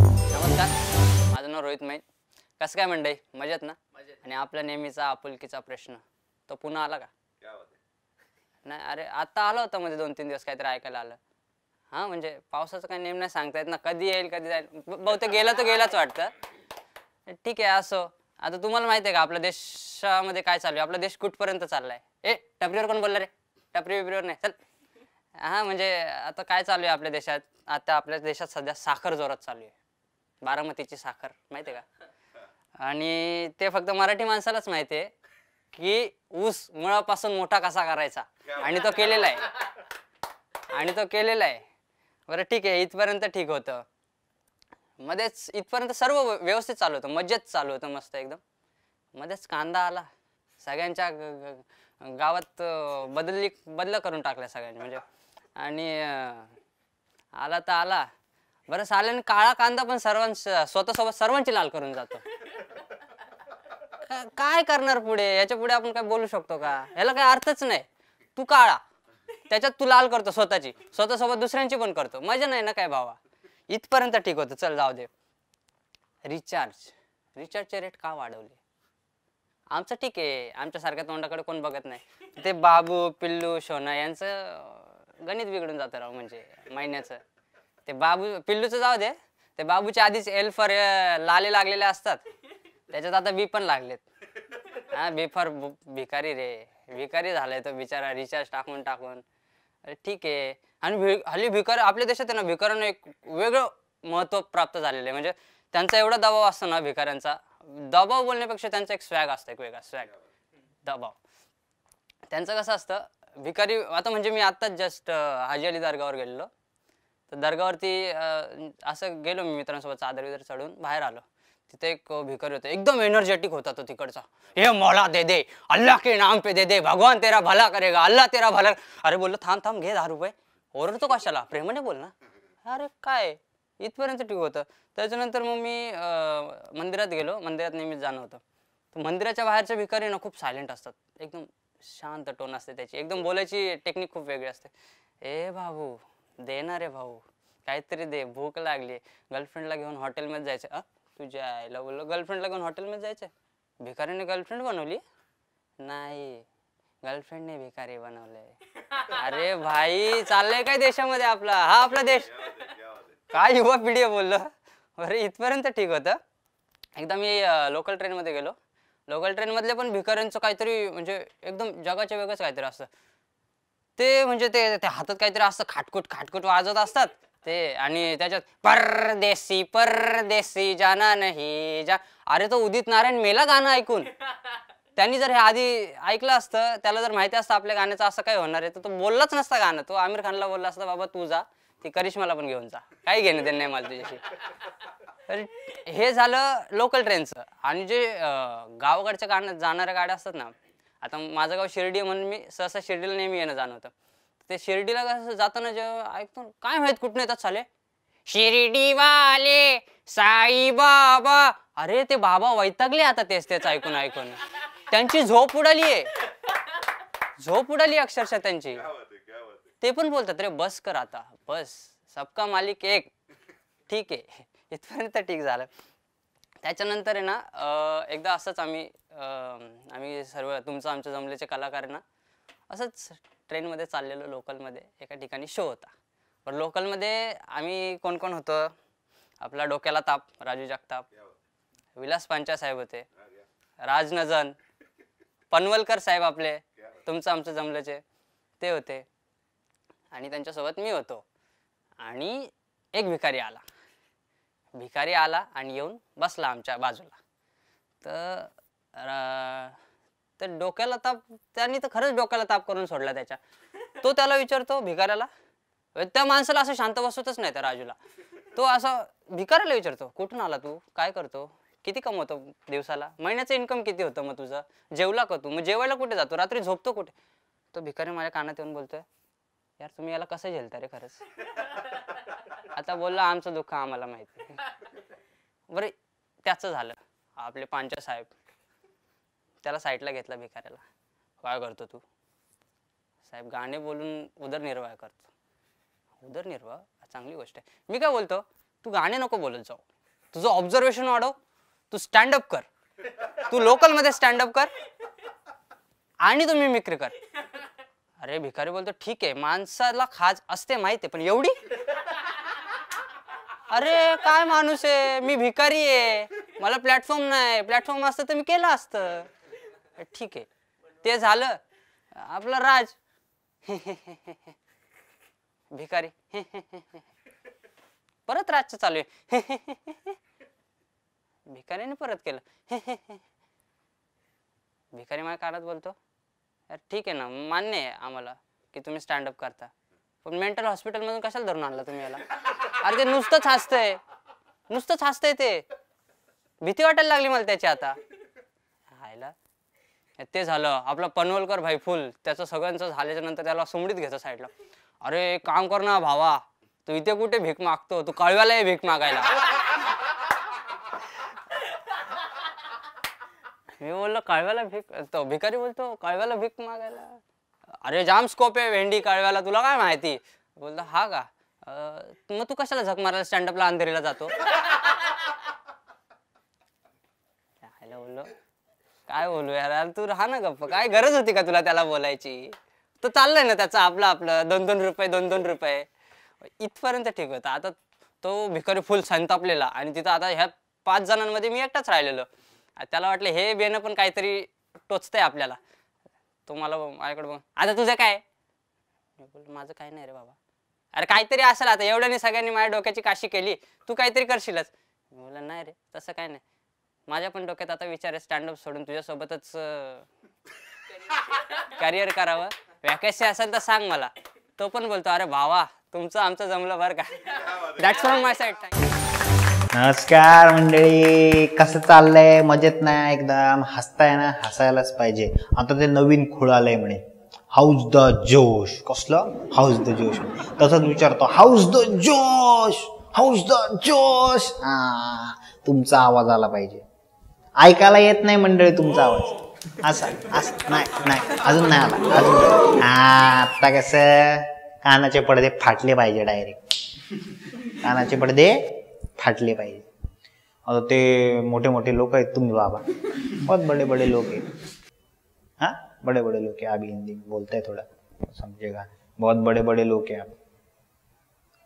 नमस्कार. माझं नाव रोहित माहीत कसं काय मंडई मजेत ना? आणि आपला नेहमीचा आपुलकीचा प्रश्न. तो पुन्हा आला का? नाही अरे आता आला होता मध्ये दोन तीन दिवस काहीतरी ऐकायला आलं. हा म्हणजे पावसाचं काही नेम नाही सांगता येत ना. कधी येईल कधी जाईल. बहुतेक गेला तो गेलाच वाटतं. ठीक आहे असो. आता तुम्हाला माहिती आहे का आपल्या देशामध्ये काय चालू आहे? आपला देश कुठपर्यंत चाललाय? ए टपरीवर कोण बोलला रे? टपरी बिपरीवर नाही. चल. हा म्हणजे आता काय चालू आहे आपल्या देशात? आता आपल्या देशात सध्या साखर जोरात चालू आहे. बारामतीची साखर माहिती आहे का? आणि ते फक्त मराठी माणसालाच माहिती आहे की ऊस मुळापासून मोठा कसा करायचा? आणि तो केलेला आहे. आणि तो केलेला आहे. बरं ठीक आहे. इथपर्यंत ठीक होतं. मध्येच इथपर्यंत सर्व व्यवस्थित चालू होतं. मजेत चालू होतं मस्त एकदम. मध्येच कांदा आला. सगळ्यांच्या गावात बदलली बदल करून टाकल्या सगळ्यांनी. म्हणजे आणि आला तर आला. बरं साल्याने काळा कांदा पण सर्वांच्या स्वतःसोबत सर्वांची लाल करून जातो. काय करणार पुढे? याच्यापुढे आपण काय बोलू शकतो का? ह्याला काय अर्थच नाही. तू काळा. त्याच्यात तू लाल करतो स्वतःची. स्वतःसोबत दुसऱ्यांची पण करतो. मजा नाही ना काय भावा? इथपर्यंत ठीक होतं. चल जाऊ दे. रिचार्ज. रिचार्जचे रेट का वाढवले? आमचं ठीक आहे. आमच्यासारख्या तोंडाकडे कोण बघत नाही. ते बाबू पिल्लू शोना यांचं गणित बिघडून जातं राव म्हणजे महिन्याचं. ते बाबू पिल्लूचं जाऊ दे. ते बाबूच्या आधीच एल फॉर लाले लागलेले असतात. त्याच्यात आता बी पण लागलेत. हा बी फॉर भिकारी रे. भिकारी झालाय तो बिचारा रिचार्ज टाकून टाकून. अरे ठीक आहे. आणि हल्ली भिकार आपल्या देशात आहे ना भिकाऱ्यांना एक वेगळं महत्त्व प्राप्त झालेलं आहे. म्हणजे त्यांचा एवढा दबाव असतो ना भिकाऱ्यांचा दबाव बोलण्यापेक्षा त्यांचा एक स्वॅग असतो एक वेगळा स्वॅग दबाव. त्यांचं कसं असतं भिकारी आता म्हणजे मी आत्ताच जस्ट हाजी अली दर्गावर गेलेलो. तर दर्गावरती असं गेलो मी मित्रांसोबत चादर विदर चढून बाहेर आलो. तिथे एक भिकारी होता एकदम एनर्जेटिक होता तो तिकडचा. हे मोला दे दे अल्लाह के नाम पे दे दे भगवान तेरा भला करेगा अल्लाह तेरा भला अरे बोललो थांब थांब घे दहा रुपये. ओरडतो कशाला? प्रेमाने बोल ना. अरे काय? इथपर्यंत ठीक होतं. त्याच्यानंतर मग मी अं, मंदिरात गेलो. मंदिरात नेहमीच जाणं होतं. तर मंदिराच्या बाहेरचे भिकारी ना खूप सायलेंट असतात. एकदम शांत टोन असते त्याची. एकदम बोलायची टेक्निक खूप वेगळी असते. ए बाबू दे ना रे भाऊ. काहीतरी दे भूक लागली. गर्लफ्रेंडला घेऊन हॉटेलमध्ये जायचं. अ तुझ्या आईला बोललो गर्लफ्रेंडला घेऊन हॉटेलमध्ये जायचं भिकारीने गर्लफ्रेंड बनवली? नाही. गर्लफ्रेंडने भिकारी बनवलंय अरे भाई चाललंय काय देशामध्ये आपला? हा आपला देश. काय युवा पिढी बोललो? अरे इथपर्यंत ठीक होतं. एकदा मी लोकल ट्रेनमध्ये गेलो. लोकल ट्रेनमधले पण भिकाऱ्यांचं काहीतरी म्हणजे एकदम जगाच्या वेगळंच काहीतरी असतं. ते म्हणजे ते ते हातात काहीतरी असतं खाटकुट खाटकुट वाजत असतात. ते आणि त्याच्यात परदेसी परदेसी जाना नाही जा. अरे तो उदित नारायण मेला गाणं ऐकून. त्यांनी जर हे आधी ऐकलं असतं त्याला जर माहिती असतं आपल्या गाण्याचं असं काय होणार आहे तर तो बोललाच नसता गाणं. तो आमिर खानला बोलला असता बाबा तू जा. ती करिश्माला पण घेऊन जा. काही घेणं त्यांनी नाही मला तुझ्याशी. तर हे झालं लोकल ट्रेनचं आणि जे गावाकडच्या गाणं जाणाऱ्या गाड्या असतात ना आता माझं गाव शिर्डी म्हणून मी सहसा शिर्डीला नेहमी येणं जाणं होतं ते शिर्डीला कसं जाताना जेव्हा ऐकतो काय माहीत कुठून येतात चाले शिर्डीवाले साई बाबा. अरे ते बाबा वैतागले आता तेच तेच ऐकून ऐकून. त्यांची झोप उडाली आहे. झोप उडाली अक्षरशः त्यांची. ते पण बोलतात रे बस कर आता. बस. सबका मालिक एक. ठीक आहे. इथपर्यंत ठीक झालं. त्याच्यानंतर आहे ना एकदा असंच आम्ही आम्ही सर्व तुमचं आमच्या जमलेचे कलाकार आहे ना असंच ट्रेनमध्ये चाललेलो लोकलमध्ये. एका ठिकाणी शो होता. पण लोकलमध्ये आम्ही कोण कोण होतो? आपला डोक्याला ताप राजू जगताप. विलास पांचा साहेब होते. राज नजन पनवलकर साहेब आपले. तुमचं आमचं जमल्याचे ते होते. आणि त्यांच्यासोबत मी होतो. आणि एक भिकारी आला. भिकारी आला आणि येऊन बसला आमच्या बाजूला. तर तर डोक्याला ताप त्यांनी तर खरंच डोक्याला ताप करून सोडला त्याच्या. तो त्याला विचारतो भिकाऱ्याला त्या माणसाला असं शांत बसवतच नाही त्या राजूला. तो असं भिकाऱ्याला विचारतो कुठून आला तू? काय करतो? किती कमवतो दिवसाला? महिन्याचं इन्कम किती होतं मग तुझं? जेवला का तू? मग जेवायला कुठे जातो? रात्री झोपतो कुठे? तो भिकारी माझ्या कानात येऊन बोलतोय यार तुम्ही याला कसं झेलता रे खरंच? आता बोलला आमचं दुःख आम्हाला माहिती बरं त्याचं झालं. आपले पांचा साहेब त्याला साईडला घेतला भिकाऱ्याला. काय करतो तू? साहेब गाणे बोलून उदरनिर्वाह करतो. उदरनिर्वाह? चांगली गोष्ट आहे. मी काय बोलतो? तू गाणे नको बोलत जाऊ. तुझं ऑब्झर्वेशन वाढव. तू स्टँडअप कर. तू लोकलमध्ये स्टँडअप कर. आणि तू मिमिक्री कर. अरे भिकारी बोलतो ठीक आहे. माणसाला खाज असते माहिती आहे पण एवढी? अरे काय माणूस आहे? मी भिकारी आहे. मला प्लॅटफॉर्म नाही. प्लॅटफॉर्म असतं तर मी केलं असतं. ठीक आहे. ते झालं. आपला राज. भिकारी. परत राजचं चालू आहे. भिकारीने परत केलं. भिकारी माझ्या काळात बोलतो. ठीक आहे ना. मान्य आहे आम्हाला की तुम्ही स्टँडअप करता. पण मेंटल हॉस्पिटलमधून कशाला धरून आणला तुम्ही याला? अरे ते नुसतंच हसतंय नुसतंच हसतंय ते. भीती वाटायला लागली मला त्याची आता. हायला. ते झालं. आपला पनवलकर भाई फुल. त्याचं सगळ्यांचं झाल्याच्यानंतर त्याला सुमडीत घ्यायचं साईडला. अरे एक काम कर ना भावा. तू इथे कुठे भीक मागतो? तू कळव्याला ये भीक मागायला. मी बोललो कळव्याला भीक तो भिकारी बोलतो कळव्याला भीक मागायला. अरे जाम स्कोप आहे भेंडी कळव्याला तुला काय माहिती? बोलतो हा का? अं, मग तू कशाला झक मारायला स्टँडअपला अंधेरीला जातो? बोललो काय बोलू यार यार तू राहा ना गप्प. काय गरज होती का तुला त्याला बोलायची? तो चाललाय ना त्याचं आपलं आपलं. दोन दोन रुपये दोन दोन रुपये. इथपर्यंत ठीक होतं. आता तो भिकारी फुल संतापलेला आणि तिथं आता ह्या पाच जणांमध्ये मी एकटाच राहिलेलो. त्याला वाटलं हे बेनं पण काहीतरी टोचतंय आपल्याला. तो मला माझ्याकडे बघ. आता तुझं काय? माझं काय नाही रे बाबा. अरे काहीतरी असेल आता एवढ्याने सगळ्यांनी माझ्या डोक्याची काशी केली. तू काहीतरी करशीलच. मी बोललो नाही रे तसं काय नाही. माझ्या पण डोक्यात आता विचार आहे स्टँडअप सोडून तुझ्यासोबतच करिअर करावं. वॅकन्सी असेल तर सांग मला. तो पण बोलतो अरे भावा तुमचं आमचं जमलं बरं का. दॅट्स फ्रॉम माय साईड नमस्कार मंडळी. कसं चाललंय? मजेत नाही एकदम हसताय ना? हसायलाच पाहिजे. आता ते नवीन खुळ आलंय म्हणे. हाऊस द जोश कसलं? हाऊस द जोश तसंच विचारतो. How's the josh how's the josh हा तुमचा आवाज आला पाहिजे. ऐकायला येत नाही मंडळी तुमचा आवाज. असा असं नाही नाही. अजून नाही आला. अजून आता कसं? कानाचे पडदे फाटले पाहिजे डायरेक्ट कानाचे पडदे फाटले पाहिजे. आता ते मोठे मोठे लोक आहेत तुम्ही बाबा. बहुत बड़े बड़े लोग हैं हाँ? बड़े बड़े लोग हैं अभी हिंदी में बोलते हैं थोड़ा. समझेगा बहुत बड़े बड़े लोग हैं आप.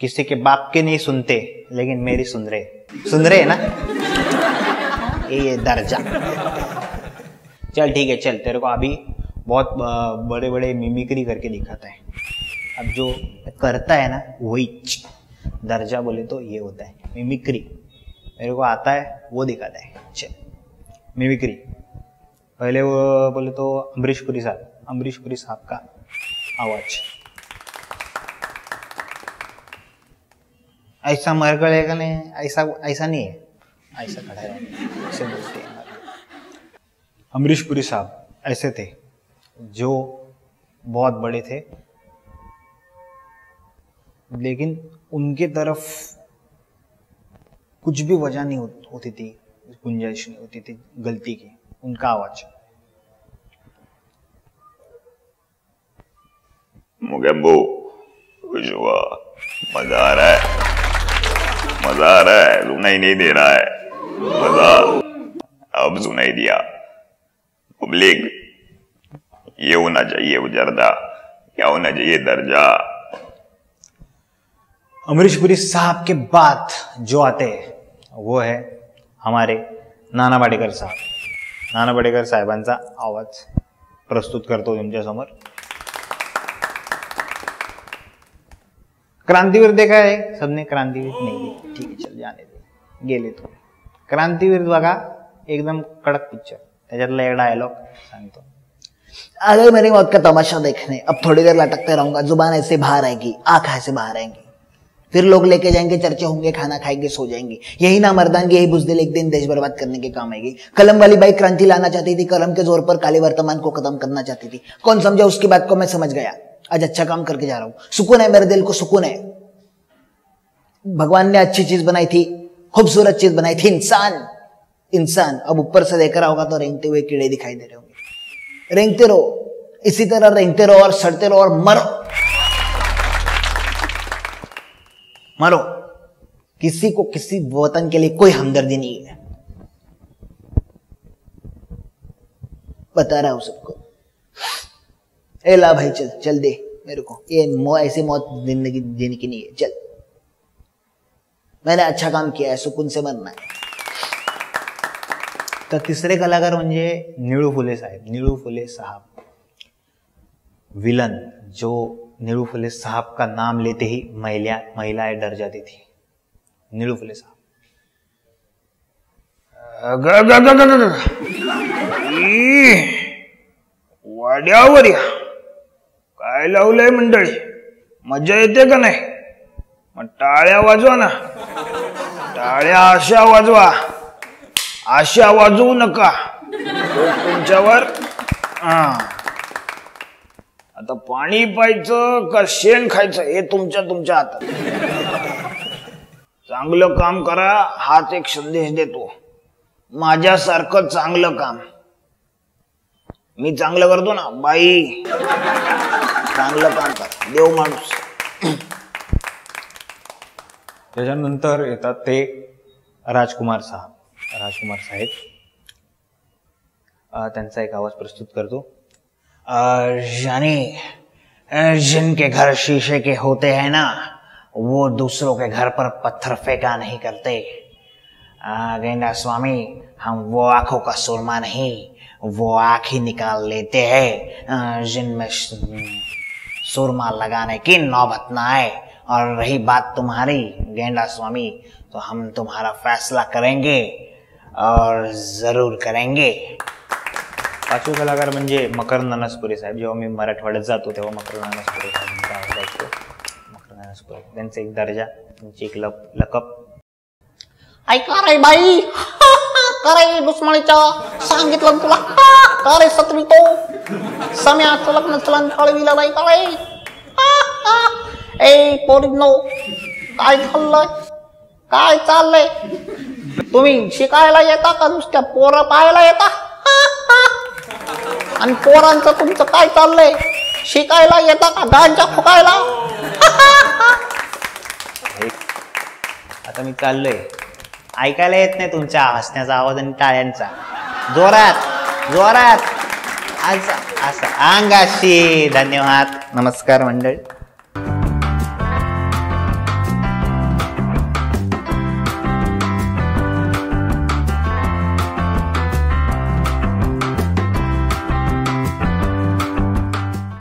किसी के बाप के नहीं सुनते, लेकिन मेरी सुन रहे. सुन रहे हैं ना? ये दर्जा. चल, ठीक है, चल. तेरे को अभी बहुत बड़े बड़े मिमिक्री करके दिखाता है. अब जो करता है ना वही दर्जा बोले तो ये होता है. मिमिक्री। मेरे को आता है, वो दिखाता है चल मिमिक्री। पहले वो बोले तो अमरीश पुरी साहब अमरीश पुरी साहब का आवाज़। ऐसा मरगड़ है का नहीं, ऐसा ऐसा नहीं है। ऐसा खड़ा है। ऐसे बोलते हैं। अमरीश पुरी साहब ऐसे थे, जो बहुत बड़े थे, लेकिन उनके तरफ़ कुछ भी वजह नहीं हो- होती थी गुंजाइश नहीं होती थी गलती की उनका आवाज़। मुगेम्बो खुश हुआ। मज़ा आ रहा है। मज़ा आ रहा है सुनाई नहीं दे रहा है। मज़ा। अब सुनाई दिया। पब्लिक ये होना चाहिए वो जर्दा क्या होना चाहिए दर्जा? अमरीश पुरी साहब के बाद जो आते हैं वो है हमारे नाना पाटेकर साहब. नाना पाटेकर साहेबांचा आवाज प्रस्तुत करतो तुमच्यासमोर क्रांतीवीर देखा है सबने क्रांतीवीर नहीं ठीक आहे चल जाने दे. गेले तो. क्रांतीवीर बघा एकदम कडक पिक्चर त्याच्यातला एक डायलॉग सांगतो. अगर मेरी मौत का तमाशा देखने. अब थोड़ी देर लटकते रहूंगा. जुबान ऐसे बाहर आएगी आंख ऐसे बाहर आएंगी. फिर लोग लेके जाएँगे, चर्चे होंगे, खाना खाएँगे, सो जाएँगे। यही ना मर्दानगी, यही बुजदिल एक दिन देश बर्बाद करने के काम आएगी। कलम वाली बाई क्रांति लाना चाहती थी, कलम के ज़ोर पर काले वर्तमान को खत्म करना चाहती थी। कौन समझा उसकी बात को मैं समझ गया। आज अच्छा काम करके जा रहा हूँ। सुकून है, मेरे दिल को सुकून है। भगवान ने अच्छी चीज़ बनाई थी, खूबसूरत चीज़ बनाई थी। इंसान इंसान, अब ऊपर से देख रहा होगा तो रेंगते हुए कीड़े दिखाई दे रहे होंगे। रेंगते रहो, इसी तरह रेंगते रहो और सड़ते रहो और मरो। मरो, किसी को किसी वतन के लिए कोई हमदर्दी नहीं है। बता रहा हूँ सबको। ए ला भाई, चल चल दे मेरे को। ये ऐसी मौत ज़िंदगी जीने की नहीं है। चल। मैंने अच्छा काम किया है, सुकून से मरना है। तर तिसरे कलाकार म्हणजे निळू फुले साहेब, निळू फुले साहब। विलन, जो निळू फुले साहब का नाम लेते ही महिला महिलाएं डर जाती थी। निळू फुले साहब वाड्यावर या। काय लावलंय मंडळी? मजा येते का नाही? मग टाळ्या वाजवा ना. टाळ्या अशा वाजवा. अशा वाजवू नका. तुमच्यावर हा. आता पाणी प्यायचं का शेण खायचं हे तुमच्या तुमच्या हातात. चांगलं काम करा हाच एक संदेश देतो. माझ्यासारखं चांगलं काम. मी चांगलं करतो ना बाई. चांगलं काम कर. देव माणूस. त्याच्यानंतर येतात ते राजकुमार साहेब. राजकुमार साहेब. त्यांचा एक आवाज प्रस्तुत करतो. यानी जिनके घर शीशे के होते हैं ना, वो दूसरों के घर पर पत्थर फेंका नहीं करते। गेंडा स्वामी, हम वो आँखों का सुरमा नहीं, वो आँख ही निकाल लेते हैं जिनमें सुरमा लगाने की नौबत ना आए। और रही बात तुम्हारी गेंडा स्वामी तो हम तुम्हारा फैसला करेंगे और ज़रूर करेंगे। पाचवे कलाकार म्हणजे मकर नानासपुरे साहेब. जेव्हा मी मराठवाड्यात जातो तेव्हा मकर नानासपुरे मकर नानासपुरे त्यांचा एक दर्जा त्यांची एक लप लकप. ऐका रे बाई. का रे दुश्मनीच्या सांगितलं तुला? का रे सत्री तो? सम्याचं लग्न चलन कळविला नाही का रे? ए पोरीनो काय खाल्लंय काय चाललंय? तुम्ही शिकायला येता का नुसत्या पोरं पाहायला येता? आणि पोरांचं तुमचं काय चाललंय? शिकायला येता का? गांजा फुकायला आता मी चाललोय. ऐकायला येत नाही तुमच्या हसण्याचा आवाज आणि टाळ्यांचा. जोरात जोरात. असं असं. अंगाशी धन्यवाद. नमस्कार मंडळी.